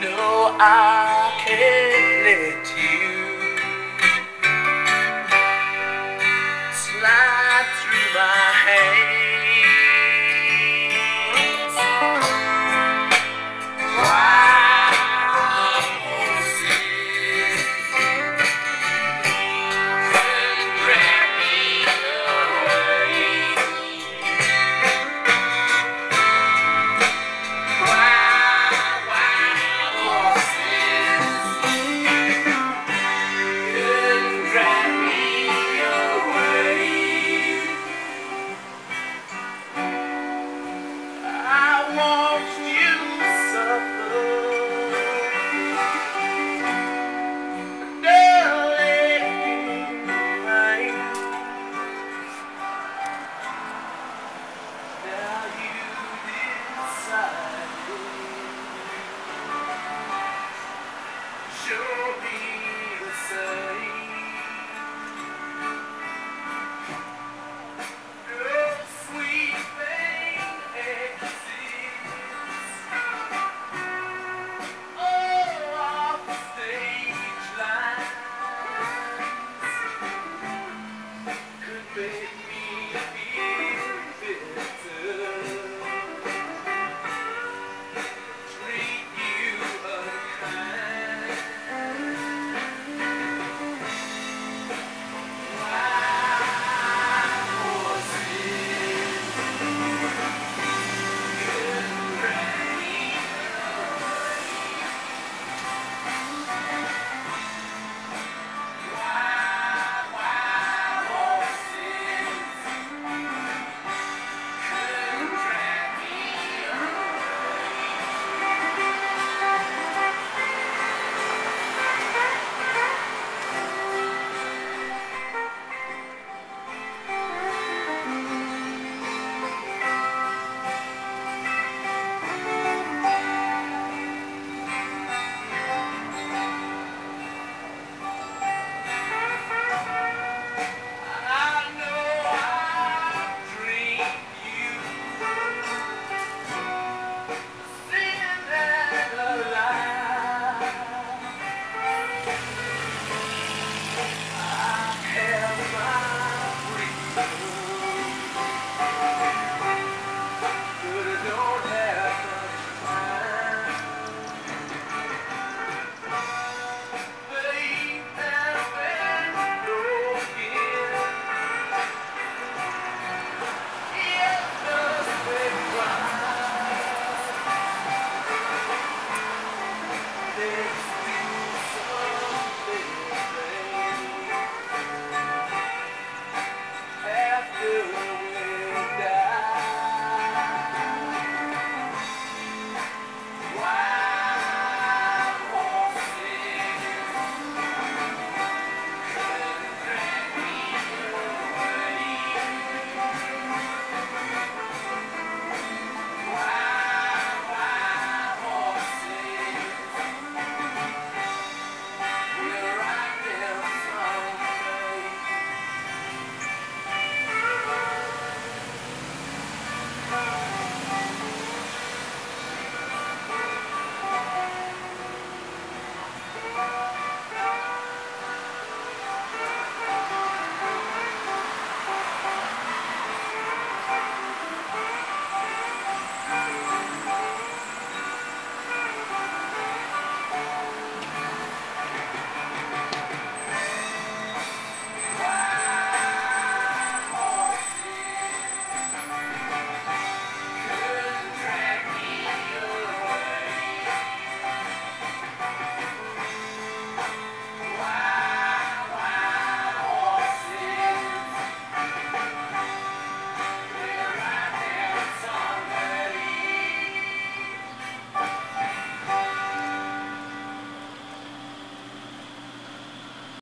No, I can't let you